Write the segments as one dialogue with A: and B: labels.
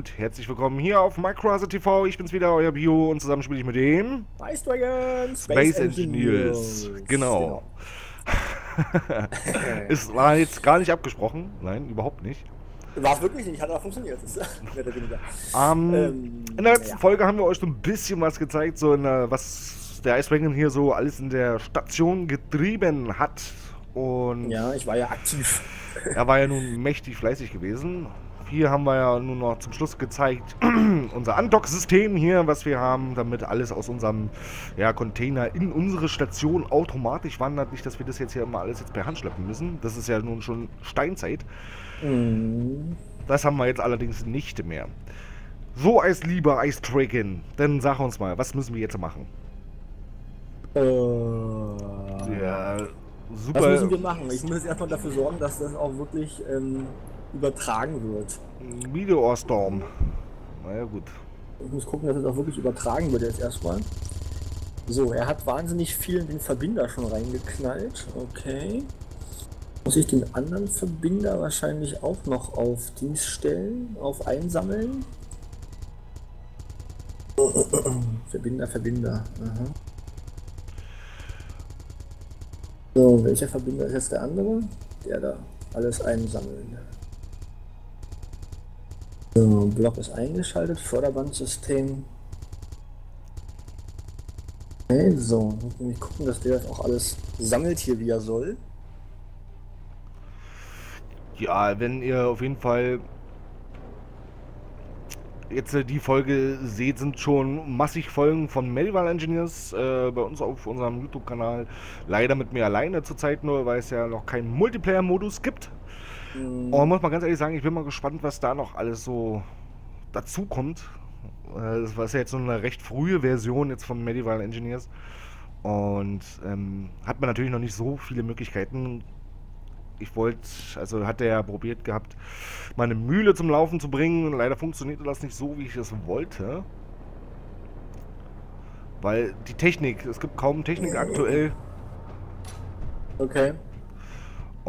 A: und herzlich willkommen hier auf Microhase TV. Ich bin's wieder, euer Bio und zusammen spiele ich mit dem
B: Space Dragon,
A: Space, Space Engineers. Engineers. Genau. genau. es war jetzt gar nicht abgesprochen. Nein, überhaupt nicht.
B: War es wirklich nicht, hat aber funktioniert.
A: mehr oder weniger. Um, ähm, in der letzten ja. Folge haben wir euch so ein bisschen was gezeigt, so der, was der Ice Dragon hier so alles in der Station getrieben hat. Und
B: ja, ich war ja aktiv.
A: Er war ja nun mächtig fleißig gewesen. Hier haben wir ja nur noch zum Schluss gezeigt, unser Undock-System hier, was wir haben, damit alles aus unserem ja, Container in unsere Station automatisch wandert. Nicht, dass wir das jetzt hier immer alles jetzt per Hand schleppen müssen. Das ist ja nun schon Steinzeit. Mhm. Das haben wir jetzt allerdings nicht mehr. So, als lieber Ice Dragon, dann sag uns mal, was müssen wir jetzt machen?
B: Äh, ja, super. Was müssen wir machen? Ich muss jetzt erstmal dafür sorgen, dass das auch wirklich ähm, übertragen wird.
A: Meteor Storm. Naja, gut.
B: Ich muss gucken, dass es auch wirklich übertragen wird jetzt erstmal. So, er hat wahnsinnig viel in den Verbinder schon reingeknallt. Okay. Muss ich den anderen Verbinder wahrscheinlich auch noch auf Dienst stellen, auf Einsammeln? Verbinder, Verbinder. Aha. So, welcher Verbinder ist jetzt der andere? Der da. Alles einsammeln. So, Block ist eingeschaltet, Förderbandsystem. Okay, so, muss nämlich gucken, dass der das auch alles sammelt hier, wie er soll.
A: Ja, wenn ihr auf jeden Fall jetzt äh, die Folge seht, sind schon massig Folgen von Medieval Engineers äh, bei uns auf unserem YouTube-Kanal. Leider mit mir alleine zurzeit nur, weil es ja noch keinen Multiplayer-Modus gibt. Mhm. Und muss man ganz ehrlich sagen, ich bin mal gespannt, was da noch alles so dazu kommt. Äh, das war ja jetzt so eine recht frühe Version jetzt von Medieval Engineers. Und ähm, hat man natürlich noch nicht so viele Möglichkeiten ich wollte, also hat er probiert gehabt, meine Mühle zum Laufen zu bringen. Leider funktionierte das nicht so, wie ich es wollte. Weil die Technik, es gibt kaum Technik aktuell.
B: Okay.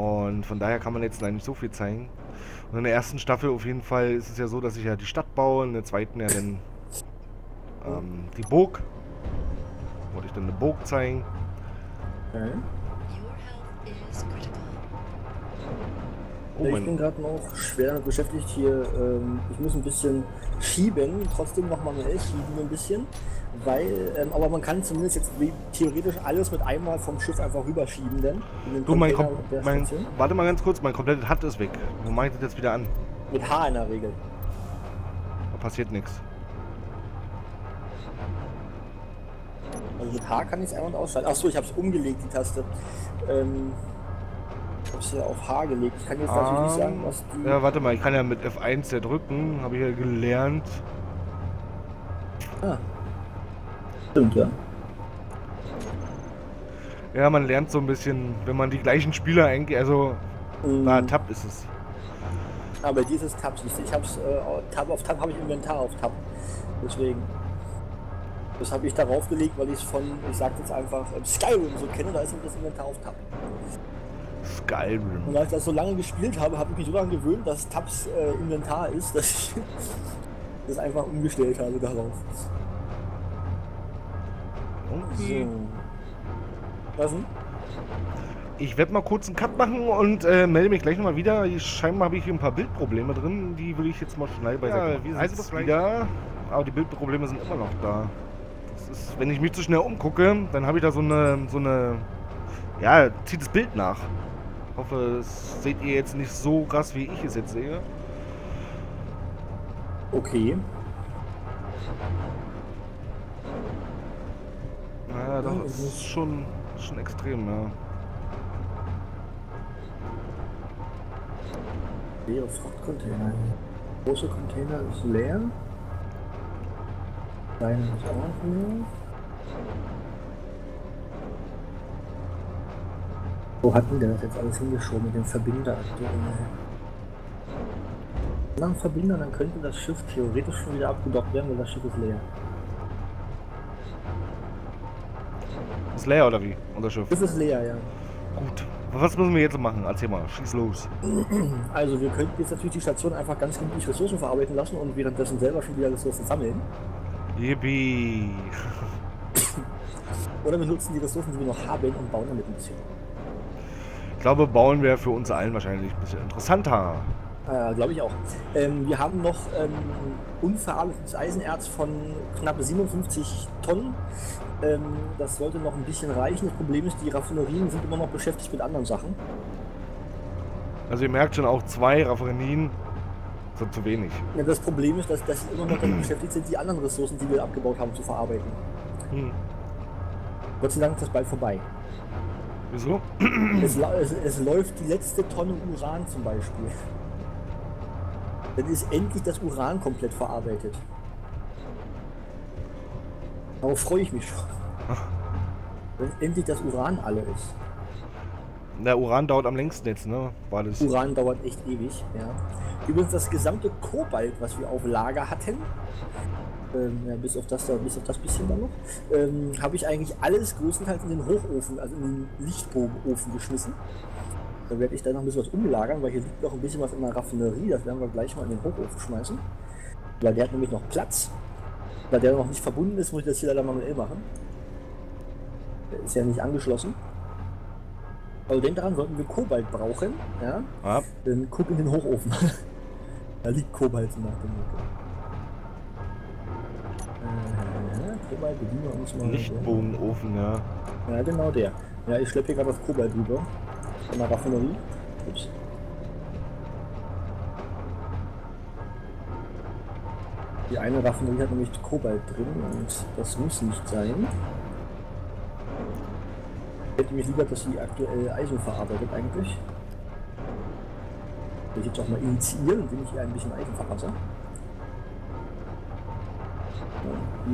A: Und von daher kann man jetzt leider nicht so viel zeigen. Und in der ersten Staffel auf jeden Fall ist es ja so, dass ich ja die Stadt baue, in der zweiten ja dann ähm, die Burg. Wollte ich dann eine Burg zeigen. Okay.
B: Oh ich bin gerade noch schwer beschäftigt hier. Ähm, ich muss ein bisschen schieben, trotzdem noch manuell schieben ein bisschen. Weil, ähm, aber man kann zumindest jetzt theoretisch alles mit einmal vom Schiff einfach rüberschieben, denn.
A: Du, mein, Kom mein Warte mal ganz kurz, mein komplettes HUD ist weg. Wo mache ich das jetzt wieder an?
B: Mit H in der Regel.
A: Da passiert nichts.
B: Also mit H kann ich es ein- und ausschalten. Achso, ich habe es umgelegt, die Taste. Ähm, ich hab's ja auf H gelegt. Ich kann jetzt natürlich nicht sagen, was
A: die... Ja, warte mal, ich kann ja mit F1 ja drücken. Habe ich ja gelernt.
B: Ah. Stimmt, ja.
A: Ja, man lernt so ein bisschen, wenn man die gleichen Spieler eigentlich, also... Mm. Na, Tab ist es.
B: Aber dieses Tab, ich, ich hab's, äh, Tab auf Tab habe ich Inventar auf Tab. Deswegen. Das habe ich darauf gelegt, weil ich es von, ich sag jetzt einfach, äh, Skyrim so kenne, da ist das Inventar auf Tab.
A: Skyrim.
B: Und als ich das so lange gespielt habe, habe ich mich so daran gewöhnt, dass Tabs äh, Inventar ist, dass ich das einfach umgestellt habe darauf.
A: Okay. So. Was denn? Ich werde mal kurz einen Cut machen und äh, melde mich gleich nochmal wieder. Scheinbar habe ich hier ein paar Bildprobleme drin. Die will ich jetzt mal schnell beiseite ja, wir also das wieder. Aber die Bildprobleme sind immer noch da. Das ist, wenn ich mich zu schnell umgucke, dann habe ich da so eine, so eine, ja, zieht das Bild nach hoffe, das seht ihr jetzt nicht so krass, wie ich es jetzt sehe.
B: Okay.
A: Naja, doch, es ist schon, schon extrem, ja.
B: Leere Frachtcontainer. Große Container ist leer. Kleine ist auch leer. Wo hatten der das jetzt alles hingeschoben mit dem Verbinder aktuell? Nach dem Verbinder, dann könnte das Schiff theoretisch schon wieder abgedockt werden, weil das Schiff ist leer.
A: Ist leer oder wie? Unser Schiff?
B: Das ist leer, ja.
A: Gut. Was müssen wir jetzt machen? Erzähl mal, schieß los.
B: Also wir könnten jetzt natürlich die Station einfach ganz gemütlich Ressourcen verarbeiten lassen und währenddessen selber schon wieder Ressourcen sammeln.
A: Yippie.
B: Oder wir nutzen die Ressourcen, die wir noch haben und bauen damit ein bisschen.
A: Ich glaube, bauen wäre für uns allen wahrscheinlich ein bisschen interessanter.
B: Äh, Glaube ich auch. Ähm, wir haben noch ähm, unverarbeitetes Eisenerz von knapp 57 Tonnen. Ähm, das sollte noch ein bisschen reichen. Das Problem ist, die Raffinerien sind immer noch beschäftigt mit anderen Sachen.
A: Also ihr merkt schon, auch zwei Raffinerien sind zu wenig.
B: Ja, das Problem ist, dass, dass sie immer noch damit beschäftigt sind, die anderen Ressourcen, die wir abgebaut haben, zu verarbeiten.
A: Hm.
B: Gott sei Dank ist das bald vorbei.
A: Wieso?
B: Es, es, es läuft die letzte Tonne Uran zum Beispiel. Dann ist endlich das Uran komplett verarbeitet. Darauf freue ich mich schon. Wenn endlich das Uran alle ist.
A: Der Uran dauert am längsten jetzt, ne? War das.
B: Uran dauert echt ewig, ja. Übrigens das gesamte Kobalt, was wir auf Lager hatten, ähm, ja, bis auf das da, bis auf das bisschen da noch, ähm, habe ich eigentlich alles größtenteils in den Hochofen, also in den Lichtbogenofen geschmissen. Da werde ich dann noch ein bisschen was umlagern, weil hier liegt noch ein bisschen was in der Raffinerie, das werden wir gleich mal in den Hochofen schmeißen. Weil der hat nämlich noch Platz. Da der noch nicht verbunden ist, muss ich das hier leider manuell machen. Der ist ja nicht angeschlossen. Also denk daran, sollten wir Kobalt brauchen, ja,
A: Ah,
B: dann guck in den Hochofen. da liegt Kobalt nach dem Motto. Äh, Kobalt bedienen wir uns mal.
A: Lichtbogenofen, ja.
B: Ja, genau der. Ja, ich schleppe hier gerade das Kobalt rüber. Von der Raffinerie. Ups. Die eine Raffinerie hat nämlich Kobalt drin und das muss nicht sein. Ich hätte mich lieber, dass sie aktuell Eisen verarbeitet eigentlich. Ich jetzt auch mal initiieren, indem ich ihr ein bisschen Eisen verpasse.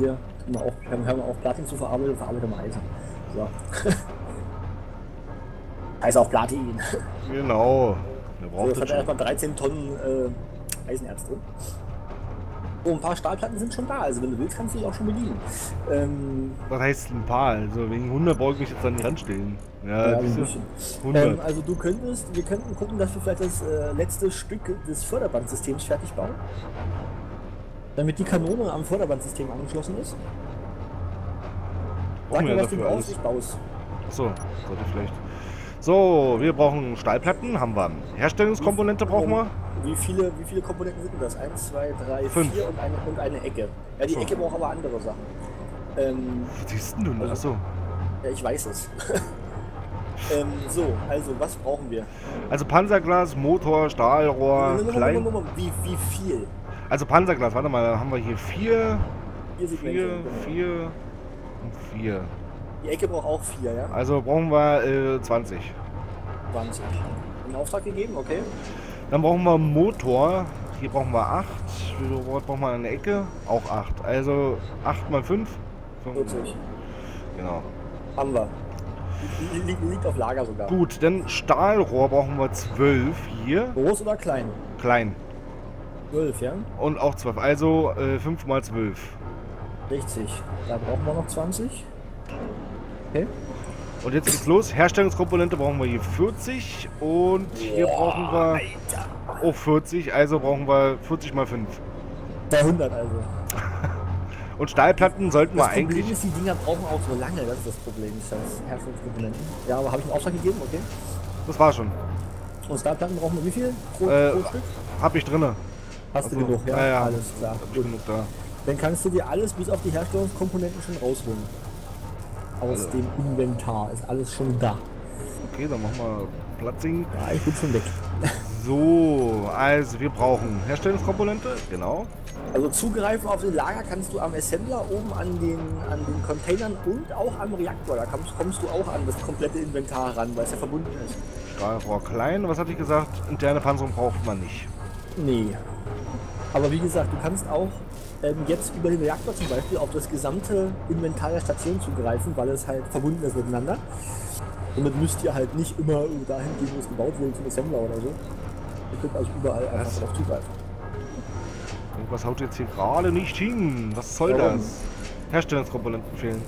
B: Ja, hier wir haben wir auch Platin zu verarbeiten, verarbeiten wir Eisen. So. Eis auf Platin.
A: Genau. Der
B: So,
A: braucht
B: das hat erstmal 13 Tonnen äh, Eisenerz drin. Oh, ein paar Stahlplatten sind schon da, also wenn du willst, kannst du dich auch schon bedienen. Ähm,
A: Was heißt ein paar? Also wegen 100 brauche ich mich jetzt an die Rand stellen. Ja,
B: ja, so ein
A: diese
B: bisschen.
A: 100.
B: Ähm, also du könntest, wir könnten gucken, dass wir vielleicht das äh, letzte Stück des Förderbandsystems fertig bauen. Damit die Kanone am Förderbandsystem angeschlossen ist. Sag
A: Brauchen wir
B: mir, was du brauchst, ich baus.
A: Achso, sollte vielleicht. So, wir brauchen Stahlplatten, haben wir. Herstellungskomponente brauchen wir.
B: Wie viele, wie viele Komponenten sind das? Eins, zwei, drei,
A: Fünf.
B: vier und eine, und eine Ecke. Ja, die
A: So.
B: Ecke braucht aber andere Sachen. Ähm,
A: Was siehst denn du?
B: Also-
A: Achso.
B: ja, ich weiß es. ähm, so, also, was brauchen wir?
A: Also Panzerglas, Motor, Stahlrohr,
B: Moment,
A: klein.
B: Moment, Moment, Wie, wie viel?
A: Also Panzerglas, warte mal, da haben wir hier vier,
B: Vier
A: vier, vier und vier.
B: Die Ecke braucht auch vier, ja?
A: Also brauchen wir äh, 20.
B: 20. In Auftrag gegeben, okay.
A: Dann brauchen wir Motor. Hier brauchen wir 8. Wie viel Wort brauchen wir eine Ecke? Auch 8. Also 8 mal 5.
B: 40.
A: Genau.
B: Haben wir. Li- li- Liegt auf Lager sogar.
A: Gut, dann Stahlrohr brauchen wir 12 hier.
B: Groß oder klein?
A: Klein.
B: 12, ja?
A: Und auch 12. Also äh, 5 mal 12.
B: 60. Da brauchen wir noch 20. Okay.
A: Und jetzt geht's los. Herstellungskomponente brauchen wir hier 40. Und hier brauchen wir auch 40. Also brauchen wir 40 mal 5.
B: 200 also.
A: Und Stahlplatten sollten
B: Das
A: wir
B: Problem
A: eigentlich.
B: ist, die Dinger brauchen auch so lange, das ist das Problem, ist das Herstellungskomponenten. Ja, aber habe ich einen Auftrag gegeben, okay.
A: Das war schon.
B: Und Stahlplatten brauchen wir wie viel pro,
A: Äh,
B: pro Stück?
A: Hab ich drinne.
B: Hast du
A: Achso,
B: genug, ja?
A: ja, ja.
B: Alles klar.
A: Hab ich
B: Gut.
A: genug da.
B: Dann kannst du dir alles bis auf die Herstellungskomponenten schon rausholen. Aus
A: Also.
B: dem Inventar ist alles schon da.
A: Okay, dann machen wir Platzing.
B: Ja, ich bin schon weg.
A: So, also wir brauchen Herstellungskomponente, genau.
B: Also zugreifen auf den Lager kannst du am Assembler oben an den, an den Containern und auch am Reaktor. Da kommst, kommst du auch an das komplette Inventar ran, weil es ja verbunden ist.
A: Stahlrohr klein, was hatte ich gesagt? Interne Panzerung braucht man nicht.
B: Nee. Aber wie gesagt, du kannst auch ähm, jetzt über den Reaktor zum Beispiel auf das gesamte Inventar der Station zugreifen, weil es halt verbunden ist miteinander. Somit müsst ihr halt nicht immer dahin gehen, wo es gebaut wurde, zum Assembler oder so. Ihr könnt also überall einfach
A: Was?
B: drauf zugreifen.
A: Irgendwas haut jetzt hier gerade nicht hin. Was soll
B: Warum?
A: das? Herstellungskomponenten fehlen.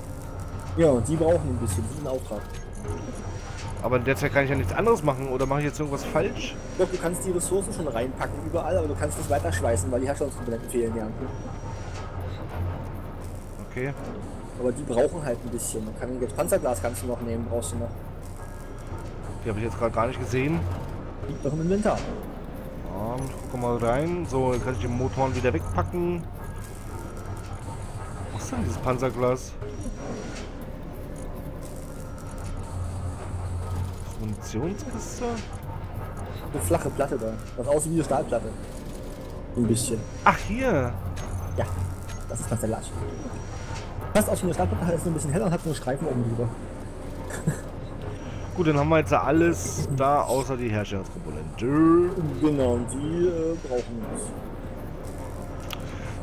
B: Ja, und die brauchen ein bisschen, die sind in Auftrag.
A: Aber in der Zeit kann ich ja nichts anderes machen. Oder mache ich jetzt irgendwas falsch?
B: Doch, du kannst die Ressourcen schon reinpacken überall, aber du kannst nicht weiter schweißen, weil die Herstellungskomponenten fehlen ja.
A: Okay.
B: Aber die brauchen halt ein bisschen. Man kann jetzt Panzerglas kannst du noch nehmen, brauchst du noch.
A: Die habe ich jetzt gerade gar nicht gesehen.
B: Liegt doch im Inventar.
A: Ja, ich gucke mal rein. So, dann kann ich den Motoren wieder wegpacken. Was ist denn dieses Panzerglas? Munitionskiste?
B: Eine flache Platte da. Das aussieht wie eine Stahlplatte. Ein bisschen.
A: Ach, hier.
B: Ja, das ist Panzerglas. Passt auch wie eine Stahlplatte, halt ist nur ein bisschen heller und hat so einen Streifen oben drüber.
A: Gut, dann haben wir jetzt alles da, außer die Herstellungskomponente.
B: Genau, und die äh, brauchen wir nicht.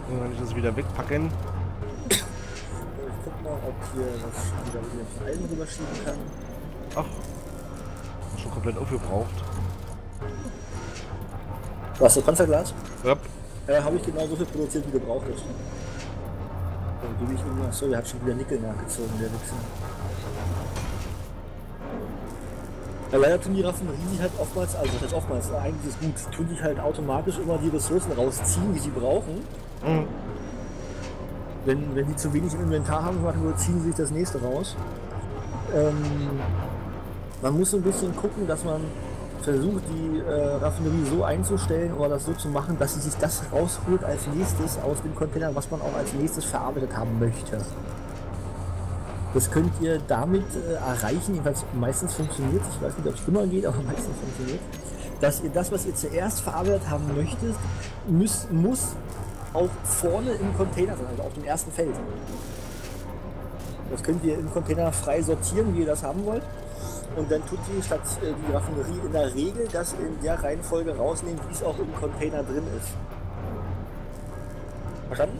A: Dann kann ich das wieder wegpacken.
B: Ich guck mal, ob hier was wieder mit dem Eisen rüberschieben kann.
A: Ach, schon komplett aufgebraucht.
B: Du hast das Panzerglas?
A: Ja.
B: Äh, habe ich genau so viel produziert, wie gebraucht ist. Dann gebe ich ihm, achso, der hat schon wieder Nickel nachgezogen, der Wichser. Ja, leider tun die Raffinerie sich halt oftmals, also das heißt oftmals, eigentlich ist gut, tun die halt automatisch immer die Ressourcen rausziehen, die sie brauchen.
A: Mhm.
B: Wenn, wenn die zu wenig im Inventar haben, machen ziehen sie sich das nächste raus. Ähm, man muss ein bisschen gucken, dass man versucht, die äh, Raffinerie so einzustellen oder das so zu machen, dass sie sich das rausholt als nächstes aus dem Container, was man auch als nächstes verarbeitet haben möchte. Das könnt ihr damit äh, erreichen, jedenfalls meistens funktioniert Ich weiß nicht, ob es immer geht, aber meistens funktioniert Dass ihr das, was ihr zuerst verarbeitet haben möchtet, müsst, muss auch vorne im Container sein, also auf dem ersten Feld. Das könnt ihr im Container frei sortieren, wie ihr das haben wollt. Und dann tut die statt äh, die Raffinerie in der Regel das in der Reihenfolge rausnehmen, wie es auch im Container drin ist. Verstanden?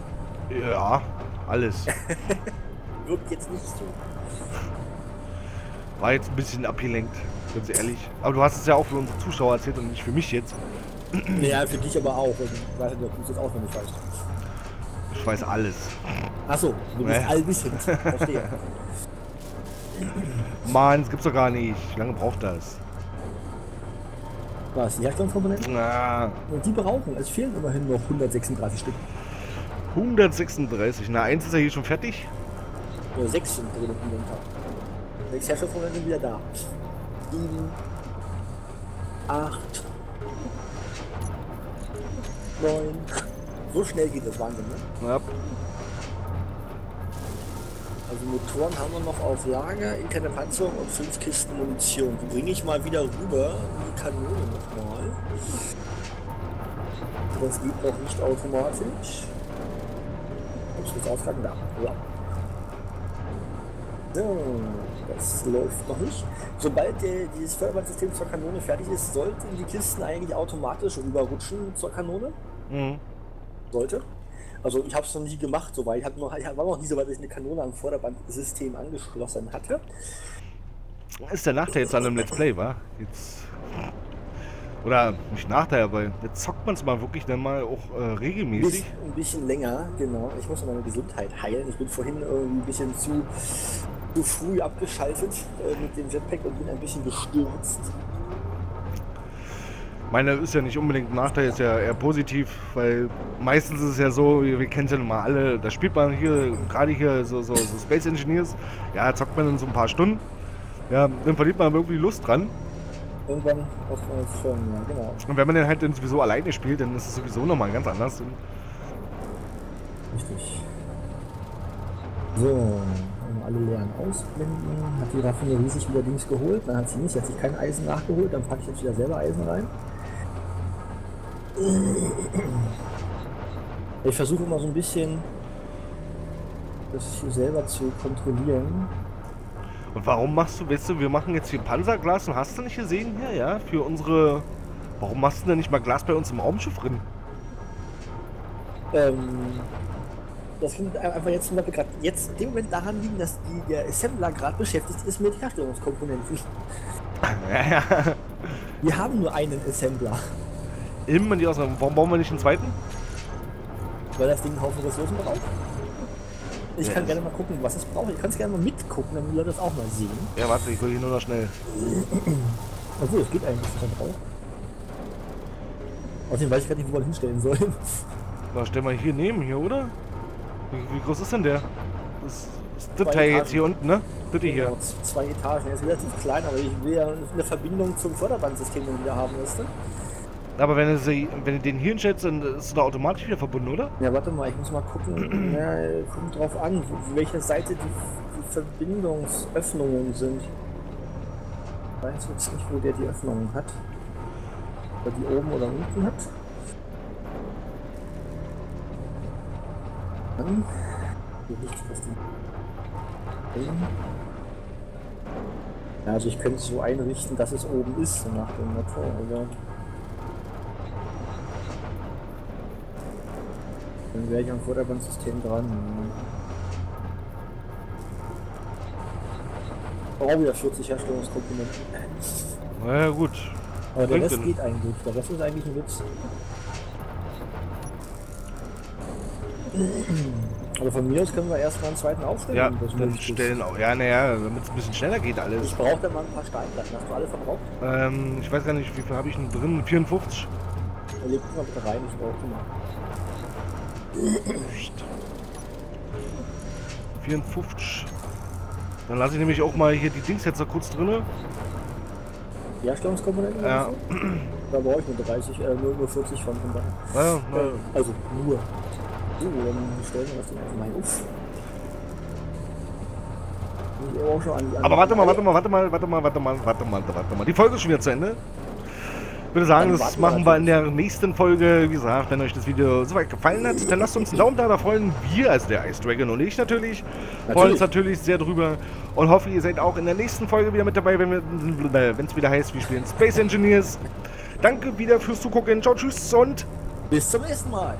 A: Ja, alles.
B: Wirkt jetzt nicht so.
A: War jetzt ein bisschen abgelenkt, ganz ehrlich. Aber du hast es ja auch für unsere Zuschauer erzählt und nicht für mich jetzt.
B: Ja, für dich aber auch. Ich weiß nicht, ob du es jetzt auch noch nicht weißt.
A: Ich weiß alles.
B: Achso, du bist
A: Ja.
B: allwissend. Verstehe.
A: Mann, das gibt's doch gar nicht. Wie lange braucht das?
B: Was, die Herstellungskomponenten?
A: Na,
B: Und die brauchen, es fehlen immerhin noch 136 Stück.
A: 136. Na, eins ist ja hier schon fertig.
B: Oder sechs sind drin im Inventar. Sechs Herstellungskomponenten sind wieder da. Sieben, acht, neun. So schnell geht das Wahnsinn, ne?
A: Ja.
B: Also Motoren haben wir noch auf Lager, interne Panzerung und fünf Kisten Munition. Die bringe ich mal wieder rüber in die Kanone nochmal. Das geht noch nicht automatisch. Muss ich jetzt auftragen? Da. Ja. So, das läuft noch nicht. Sobald der, dieses Förderbandssystem zur Kanone fertig ist, sollten die Kisten eigentlich automatisch rüberrutschen zur Kanone.
A: Mhm.
B: Sollte. Also ich habe es noch nie gemacht, so weit. Ich, hab noch, ich war noch nie so weit, dass ich eine Kanone am Vorderbandsystem angeschlossen hatte.
A: Ist der Nachteil jetzt an einem Let's Play, wa? Jetzt. Oder nicht Nachteil, aber jetzt zockt man es mal wirklich dann mal auch äh, regelmäßig.
B: ein bisschen länger, genau. Ich muss meine Gesundheit heilen. Ich bin vorhin irgendwie ein bisschen zu, zu früh abgeschaltet äh, mit dem Jetpack und bin ein bisschen gestürzt.
A: Meine ist ja nicht unbedingt ein Nachteil, ist ja eher positiv, weil meistens ist es ja so, wir, wir kennen es ja nun mal alle, da spielt man hier, gerade hier so, so, so Space Engineers, ja, zockt man in so ein paar Stunden, ja, dann verliert man irgendwie Lust dran.
B: Irgendwann man es schon, ja, genau.
A: Und wenn man den halt dann sowieso alleine spielt, dann ist es sowieso nochmal ganz anders.
B: Richtig. So, alle leeren ausblenden. Hat die Raffinerie sich wieder Dings geholt? Nein, hat sie nicht. Hat sich kein Eisen nachgeholt. Dann packe ich jetzt wieder selber Eisen rein. Ich versuche immer so ein bisschen das hier selber zu kontrollieren.
A: Und warum machst du, weißt du, wir machen jetzt hier Panzerglas und hast du nicht gesehen hier, ja, für unsere. Warum machst du denn nicht mal Glas bei uns im Raumschiff drin?
B: Ähm, das kann einfach jetzt, zum Beispiel grad jetzt in dem Moment daran liegen, dass die, der Assembler gerade beschäftigt ist mit Herstellungskomponenten.
A: Ja, ja.
B: Wir haben nur einen Assembler,
A: Immer die aus. Warum bauen wir nicht einen zweiten?
B: weil das Ding einen Haufen Ressourcen braucht. Ich
A: Ja,
B: kann gerne mal gucken, was es braucht. Ich kann es gerne mal mitgucken, damit die Leute das auch mal sehen.
A: Ja, warte, ich will hier nur noch schnell.
B: Obwohl, es geht eigentlich, was man braucht. Außerdem weiß ich gar nicht, wo man hinstellen soll.
A: Na, stell mal hier neben hier, oder? Wie, wie groß ist denn der? Das, das, das Teil jetzt hier unten, ne? Das hier.
B: Genau, Zwei Etagen. Er ist relativ klein, aber ich will ja eine Verbindung zum Förderbandsystem wieder haben, weißt du?
A: Aber wenn du, sie, wenn du den hier hinstellst, dann ist er automatisch wieder verbunden, oder?
B: Ja, warte mal, ich muss mal gucken. Ja, kommt drauf an, welche Seite die, die Verbindungsöffnungen sind. Ich weiß jetzt nicht, wo der die Öffnungen hat. Ob er die oben oder unten hat. Dann. Ja, also ich könnte es so einrichten, dass es oben ist, nach dem Motto, aber. Dann wäre ich am Vorderbandsystem dran. Auch wieder 40 Herstellungskomponenten.
A: Na ja, gut.
B: Aber der Rest
A: denn-
B: geht eigentlich. Der Rest ist eigentlich ein Witz. Aber von mir aus können wir erstmal einen zweiten aufstellen.
A: Ja, dann stellen auch. Ja, naja, damit es ein bisschen schneller geht alles.
B: Ich brauche da mal ein paar Steinplatten. Hast du alle verbraucht?
A: Ähm, ich weiß gar nicht, wie viel habe ich denn drin? 54?
B: Dann leg mal bitte rein. Ich brauche die mal.
A: 54. Dann lasse ich nämlich auch mal hier die Dings jetzt kurz drinne.
B: Die Herstellungskomponenten?
A: Ja.
B: Da brauche ich nur 30, äh, nur, nur 40 von. von daher.
A: Ja,
B: Äh,
A: na,
B: also nur. So, dann stellen wir das Ding auf. An die
A: aber warte mal, warte mal, warte mal, warte mal, warte mal, warte mal, warte mal. Die Folge ist schon wieder zu Ende. Ich würde sagen, das machen wir in der nächsten Folge. Wie gesagt, wenn euch das Video soweit gefallen hat, dann lasst uns einen Daumen da. Da freuen wir, also der Ice Dragon und ich natürlich, freuen uns natürlich sehr drüber und hoffe, ihr seid auch in der nächsten Folge wieder mit dabei, wenn es wieder heißt, wir spielen Space Engineers. Danke wieder fürs Zugucken. Ciao, tschüss und
B: Bis zum nächsten Mal.